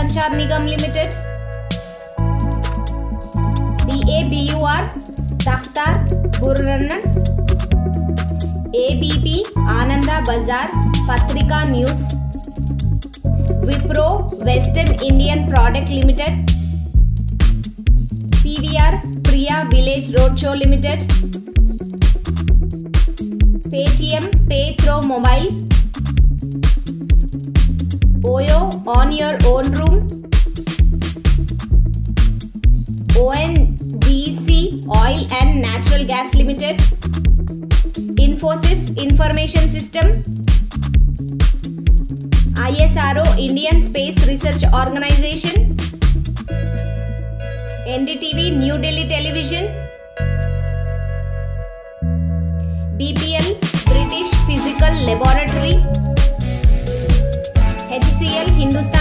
Sanchar Nigam limited D A B U R दफ्तार B ABP Ananda Bazar Patrika news Wipro western Indian product limited PVR Priya village road show limited Paytm pay through mobile On Your Own Room, ONGC, Oil and Natural Gas Limited, Infosys Information System, ISRO Indian Space Research Organization, NDTV New Delhi Television, BPL British Physical Laboratory, Eti Siel Hindustan.